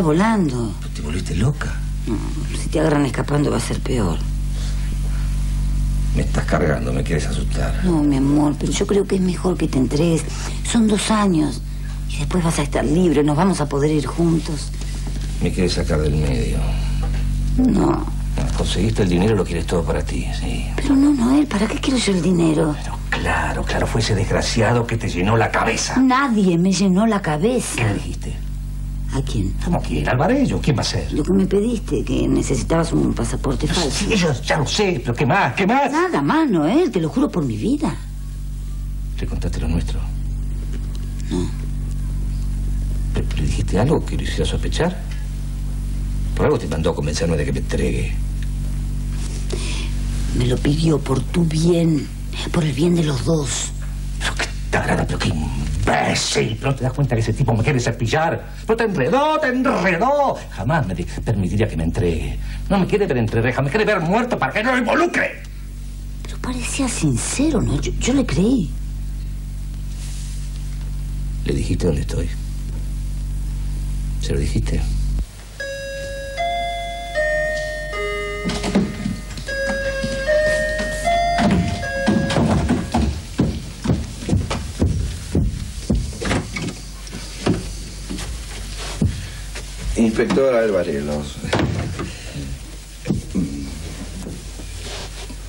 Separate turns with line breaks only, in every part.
Volando.
¿Te volviste loca?
si te agarran escapando va a ser peor.
Me estás cargando, me quieres asustar.
No, mi amor, pero yo creo que es mejor que te entregues. Son dos años. Y después vas a estar libre, nos vamos a poder ir juntos.
Me quieres sacar del medio.
No.
Conseguiste el dinero, lo quieres todo para ti, sí.
Pero no, Noel, ¿para qué quiero yo el dinero?
Pero claro, claro, fue ese desgraciado que te llenó la cabeza.
Nadie me llenó la cabeza.
¿Qué dijiste?
¿A quién?
¿A quién? Alvarello, ¿quién va a ser?
Lo que me pediste, que necesitabas un pasaporte falso.
Sí, yo ya lo sé, pero ¿qué más? ¿Qué más?
Nada más, Noel, te lo juro por mi vida.
¿Le contaste lo nuestro?
No.
¿Pero, le dijiste algo que lo hiciera sospechar? Por algo te mandó a convencerme de que me entregue.
Me lo pidió por tu bien, por el bien de los dos.
Tarada, pero qué imbécil. ¿No te das cuenta que ese tipo me quiere cepillar? Pero te enredó, te enredó. Jamás me permitiría que me entregue. No me quiere ver entre rejas, me quiere ver muerto para que no lo involucre.
Pero parecía sincero, ¿no? Yo, yo le creí.
¿Le dijiste dónde estoy? ¿Se lo dijiste?
Inspector Álvarez.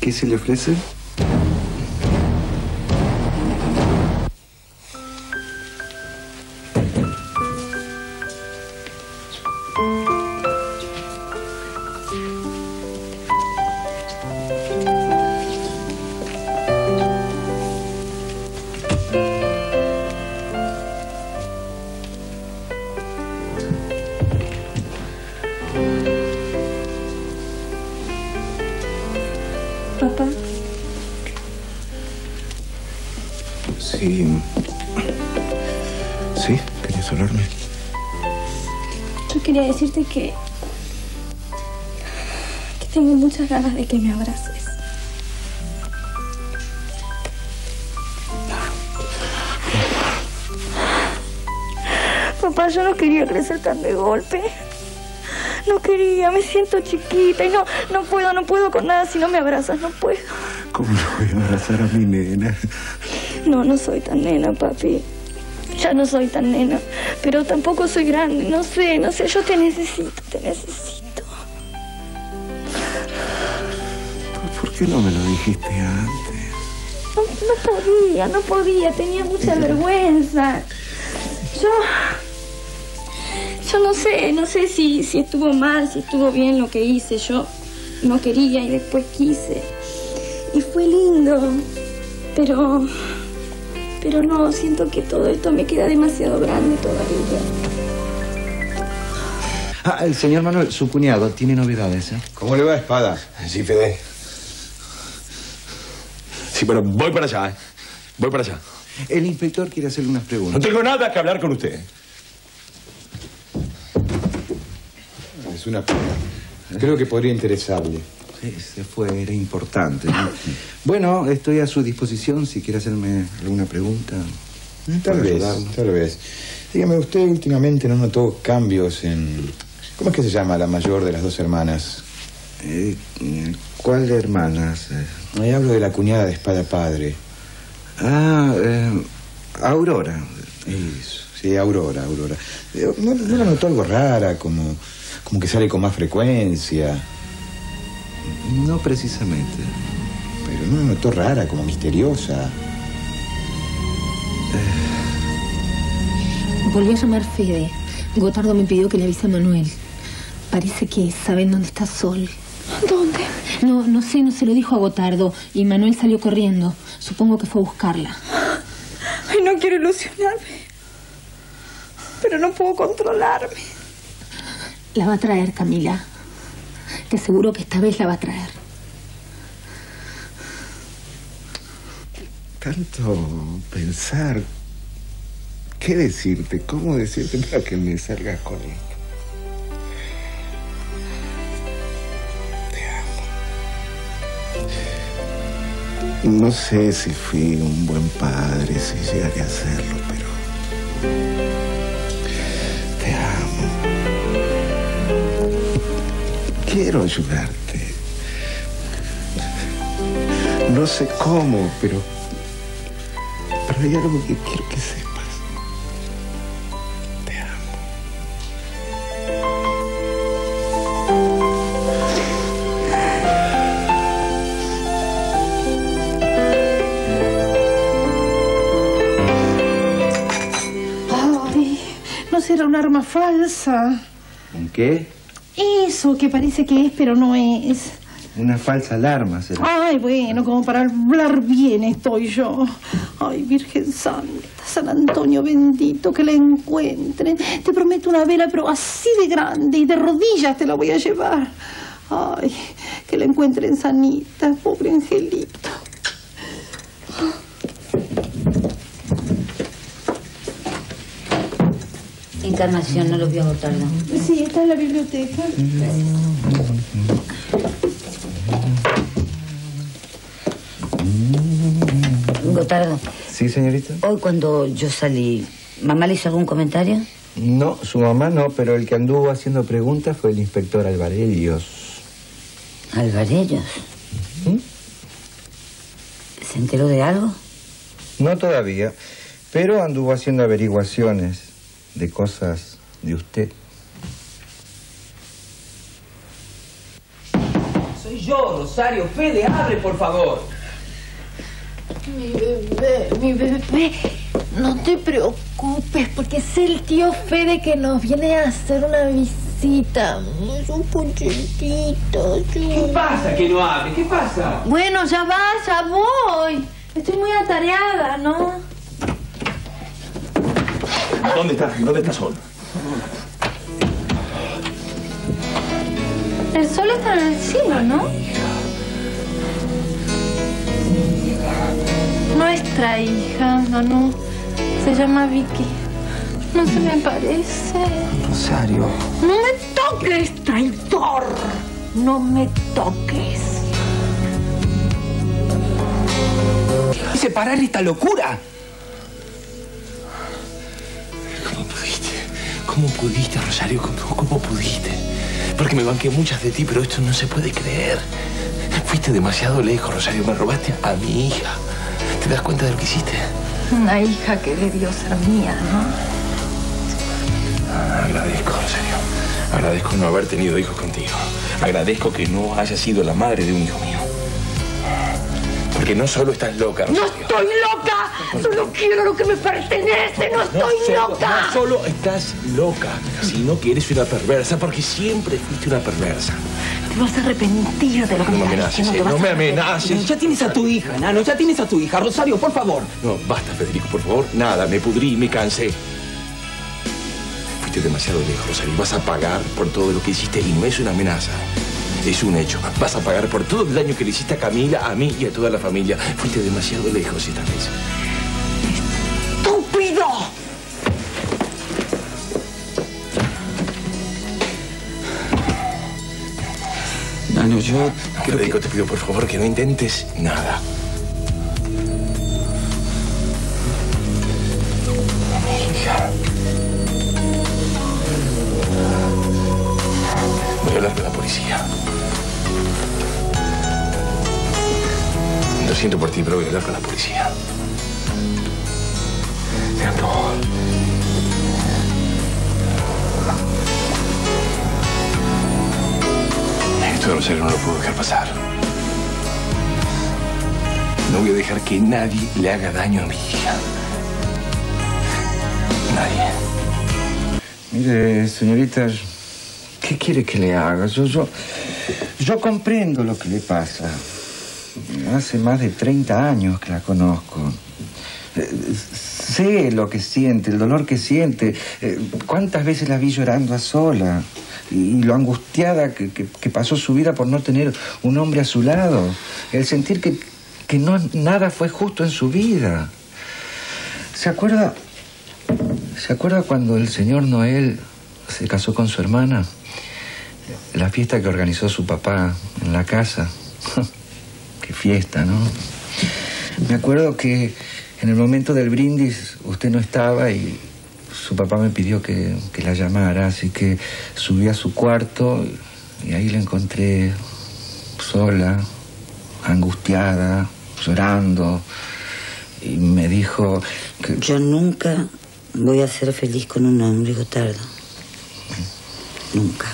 ¿Qué se le ofrece?
Decirte que. que tengo muchas ganas de que me abraces. Papá, yo no quería crecer tan de golpe. No quería, me siento chiquita y no, no puedo, no puedo con nada si no me abrazas, no puedo.
¿Cómo no voy a abrazar a mi nena?
No, no soy tan nena, papi. Ya no soy tan nena. Pero tampoco soy grande. No sé, no sé. Yo te necesito, te necesito.
¿Por qué no me lo dijiste antes?
No, no podía, no podía. Tenía mucha vergüenza. Yo. Yo no sé, no sé si, si estuvo mal, si estuvo bien lo que hice. Yo no quería y después quise. Y fue lindo. Pero. Pero no, siento que todo esto me queda demasiado grande todavía.
Ah, el señor Manuel, su cuñado, tiene novedades, ¿eh?
¿Cómo le va, espada? Sí, Fede. Sí, pero voy para allá, ¿eh? Voy para allá.
El inspector quiere hacerle unas
No
preguntas.
tengo nada que hablar con usted. Es una pena. Creo que podría interesarle.
Sí, se fue, era importante. ¿no? Bueno, estoy a su disposición si quiere hacerme alguna pregunta.
Tal
para
vez, tal vez. Dígame, ¿usted últimamente no notó cambios en... ¿Cómo es que se llama la mayor de las dos hermanas?
Eh, eh, ¿Cuál de hermanas? Eh,
No, hablo de la cuñada de espada padre.
Ah, eh, Aurora.
Eso, sí, Aurora, Aurora. Eh, ¿No, no la notó algo rara, como, como que sale con más frecuencia?
No precisamente.
Pero no la notó rara, como misteriosa.
Volví a llamar Fede. Gotardo me pidió que le avise a Manuel. Parece que saben dónde está Sol.
¿Dónde?
No, no sé, no se lo dijo a Gotardo. Y Manuel salió corriendo. Supongo que fue a buscarla.
Ay, no quiero ilusionarme. Pero no puedo controlarme.
La va a traer, Camila. Te aseguro que esta vez la va a traer.
Tanto pensar. ¿Qué decirte? ¿Cómo decirte para que me salgas con esto? No sé si fui un buen padre, si llegaré a serlo, pero.
Quiero ayudarte. No sé cómo, pero... Pero hay algo que quiero que sepas. Te amo.
Ay, no será un arma falsa.
¿Un qué?
Eso que parece que es, pero no es.
Una falsa alarma será.
Ay, bueno, como para hablar bien estoy yo. Ay, Virgen Santa, San Antonio bendito, que la encuentren. Te prometo una vela, pero así de grande y de rodillas te la voy a llevar. Ay, que la encuentren sanita, pobre angelito.
Encarnación, no los voy a votar, ¿no?
Sí, está en la biblioteca.
Gotardo,
¿Sí, señorita?
hoy cuando yo salí, ¿mamá le hizo algún comentario?
No, su mamá no, pero el que anduvo haciendo preguntas fue el inspector Alvarellos.
Alvarellos.
¿Mm?
¿Se enteró de algo?
No todavía, pero anduvo haciendo averiguaciones de cosas de usted.
Soy yo, Rosario. Fede, abre, por favor.
Mi bebé, mi bebé, no te preocupes porque es el tío Fede que nos viene a hacer una visita. Es un pochitito.
¿Qué pasa que no abre? ¿Qué pasa?
Bueno, ya va, ya voy. Estoy muy atareada, ¿no?
¿Dónde está? ¿Dónde está Sol?
El sol está en el cielo, ¿no? Nuestra hija, Manu, se llama Vicky. No se me parece.
Rosario.
No me toques, traidor. No me toques.
Hice parar esta locura.
¿Cómo pudiste, Rosario? ¿Cómo, cómo pudiste? Porque me banqué muchas de ti, pero esto no se puede creer. Fuiste demasiado lejos, Rosario. Me robaste a mi hija. ¿Te das cuenta de lo que hiciste?
Una hija que debió ser mía, ¿no?
Agradezco, Rosario. Agradezco no haber tenido hijos contigo. Agradezco que no hayas sido la madre de un hijo mío. Porque no solo estás loca,
¡No
Rosario.
estoy loca! ¡Solo quiero lo que me pertenece! ¡No estoy
solo,
loca!
no solo estás loca, sino que eres una perversa, porque siempre fuiste una perversa.
Te vas a arrepentir de lo que
No me amenaces, eh, no me amenaces.
Ya tienes a tu hija, Nano. Ya tienes a tu hija. Rosario, por favor.
No, basta, Federico, por favor. Nada, me pudrí, me cansé. Fuiste demasiado lejos, Rosario. Vas a pagar por todo lo que hiciste y no es una amenaza. Es un hecho. Vas a pagar por todo el daño que le hiciste a Camila, a mí y a toda la familia. Fuiste demasiado lejos esta vez.
¡Estúpido!
Nano, yo
Federico, te pido por favor que no intentes nada. Siento por ti, pero voy a hablar con la policía. No. Esto de Rosario no lo puedo dejar pasar. No voy a dejar que nadie le haga daño a mi hija. Nadie.
Mire, señorita, ¿qué quiere que le haga? Yo, yo, yo comprendo lo que le pasa. Hace más de 30 años que la conozco. Eh, Sé lo que siente, el dolor que siente. Eh, ¿Cuántas veces la vi llorando a sola? Y lo angustiada que, pasó su vida por no tener un hombre a su lado. El sentir que, que no, nada fue justo en su vida. ¿Se acuerda? ¿Se acuerda cuando el señor Noel se casó con su hermana? La fiesta que organizó su papá en la casa. Fiesta, ¿no? Me acuerdo que en el momento del brindis usted no estaba y su papá me pidió que, que la llamara, así que subí a su cuarto Y ahí la encontré sola, angustiada, llorando. Y me dijo que...
Yo nunca voy a ser feliz con un hombre, Gotardo. Nunca.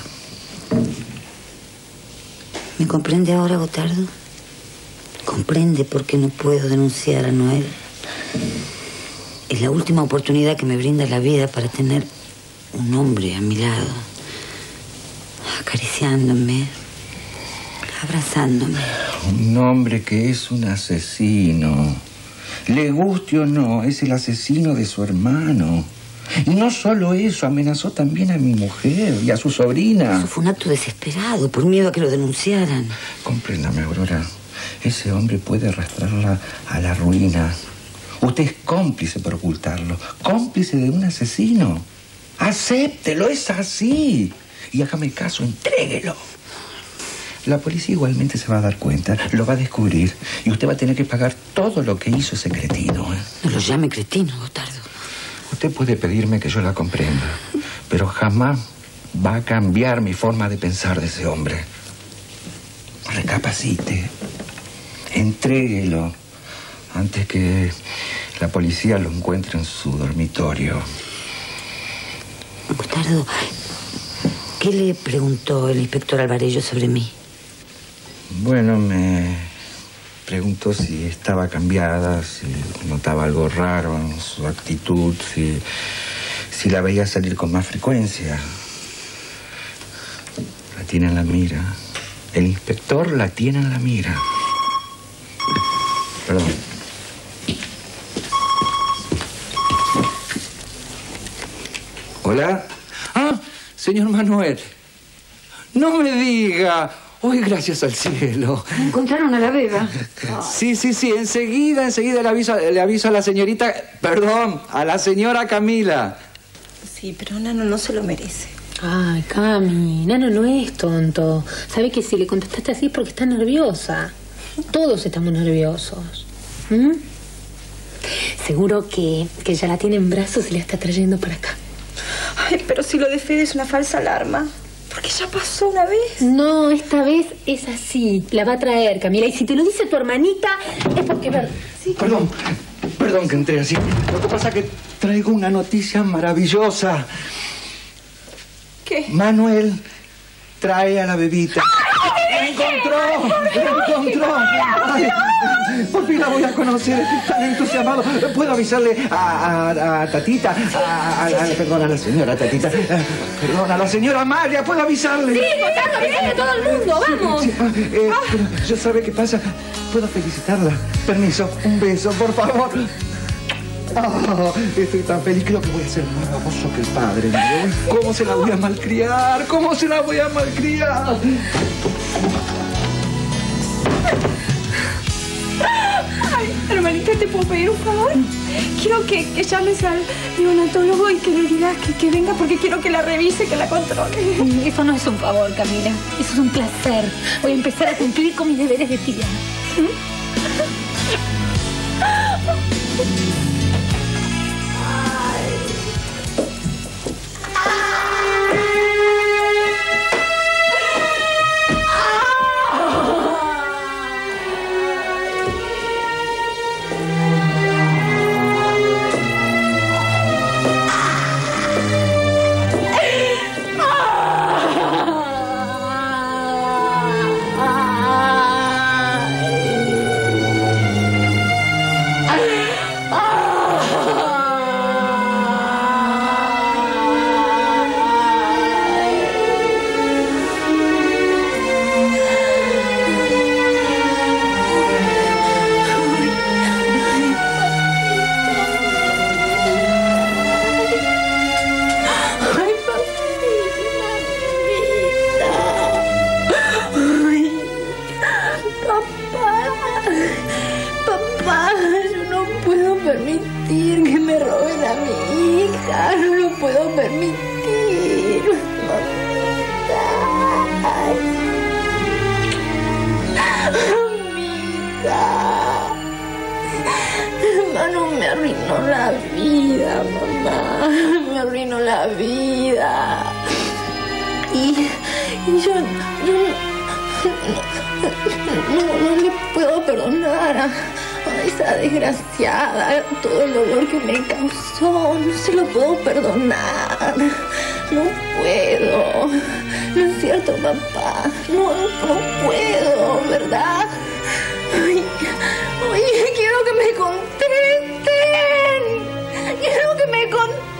¿Me comprende ahora, Gotardo? ¿Comprende por qué no puedo denunciar a Noel? Es la última oportunidad que me brinda la vida para tener un hombre a mi lado, acariciándome, abrazándome.
Un hombre que es un asesino. Le guste o no, es el asesino de su hermano. Y no solo eso, amenazó también a mi mujer y a su sobrina.
Eso fue un acto desesperado, por miedo a que lo denunciaran.
Compréndame, Aurora. Ese hombre puede arrastrarla a la ruina. Usted es cómplice por ocultarlo. Cómplice de un asesino. Acéptelo, es así. Y hágame caso, entréguelo. La policía igualmente se va a dar cuenta, lo va a descubrir y usted va a tener que pagar todo lo que hizo ese cretino. ¿eh?
No lo llame cretino, Gotardo.
Usted puede pedirme que yo la comprenda, pero jamás va a cambiar mi forma de pensar de ese hombre. Recapacite, entréguelo antes que la policía lo encuentre en su dormitorio.
Gotardo, ¿qué le preguntó el inspector Alvarello sobre mí?
Bueno, me preguntó si estaba cambiada, si notaba algo raro en su actitud, si, si la veía salir con más frecuencia. La tiene en la mira. El inspector la tiene en la mira. Perdón. ¿Hola?
Ah, señor Manuel. No me diga. Hoy, gracias al cielo.
Encontraron a la beba.
Sí, sí, sí. Enseguida, enseguida le aviso, le aviso a la señorita. Perdón, a la señora Camila.
Sí, pero Nano no se lo merece.
Ay, Cami, Nano no es tonto. Sabe que si le contestaste así es porque está nerviosa. Todos estamos nerviosos. ¿Mm? Seguro que, que ella la tiene en brazos y la está trayendo para acá.
Ay, pero si lo de Fede es una falsa alarma. Porque ya pasó una vez.
No, esta vez es así. La va a traer, Camila. Y si te lo dice tu hermanita, es porque... ver- Sí.
Perdón, perdón que entré así. Lo que pasa es que traigo una noticia maravillosa.
¿Qué?
Manuel trae a la bebita. ¡La encontró! ¡La encontró! Ay, por fin la voy a conocer. Estoy tan entusiasmado. ¿Puedo avisarle a, a- a Tatita? A, a- a- perdón, a la señora Tatita. Eh, Perdón, a la señora Amalia. ¿Puedo avisarle?
Sí, avísale a todo el mundo, vamos.
Sí, ah, eh, pero ¿Ya sabe qué pasa? ¿Puedo felicitarla? Permiso, un beso, por favor. Estoy tan feliz, creo que voy a ser más baboso que el padre. ¿no? ¿Cómo se la voy a malcriar? ¿Cómo se la voy a malcriar?
Ay, hermanita, ¿te puedo pedir un favor? Quiero que, que llames al neonatólogo y que le digas que, que venga porque quiero que la revise, que la controle.
Eso no es un favor, Camila. Eso es un placer. Voy a empezar a cumplir con mis deberes de tía.
Ay, Hermano, me arruinó la vida, mamá. Me arruinó la vida. Y, yo, yo no, no le puedo perdonar a, esa desgraciada todo el dolor que me causó. No se lo puedo perdonar. No puedo. No es cierto, papá. No, no puedo, ¿verdad? Ay, ay, quiero que me contesten. Quiero